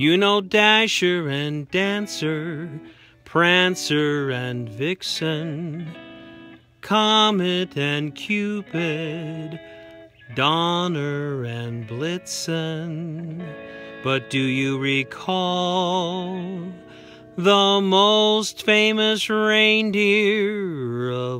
You know Dasher and Dancer, Prancer and Vixen, Comet and Cupid, Donner and Blitzen. But do you recall the most famous reindeer of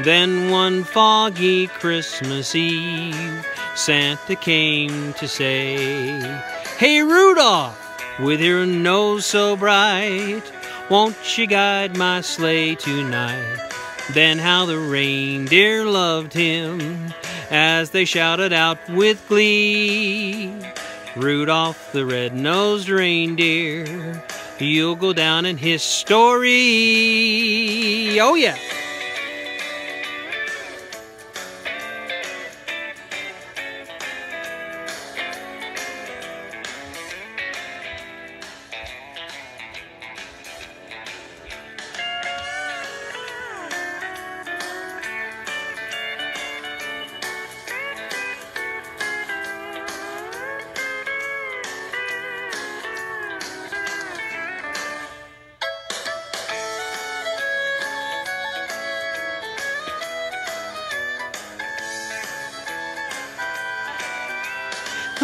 Then one foggy Christmas Eve, Santa came to say, Hey Rudolph, with your nose so bright, won't you guide my sleigh tonight? Then how the reindeer loved him as they shouted out with glee. Rudolph the red-nosed reindeer, you'll go down in history. Oh yeah.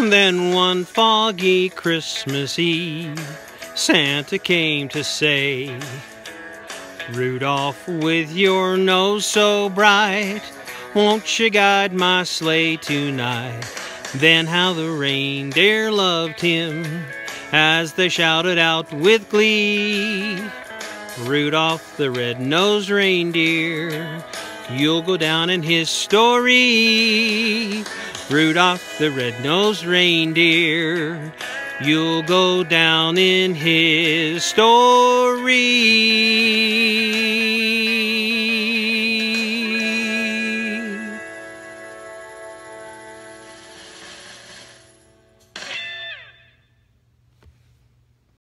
Then one foggy Christmas Eve, Santa came to say, Rudolph, with your nose so bright, won't you guide my sleigh tonight? Then how the reindeer loved him as they shouted out with glee. Rudolph the red-nosed reindeer, you'll go down in history. Rudolph the red-nosed reindeer, you'll go down in his story.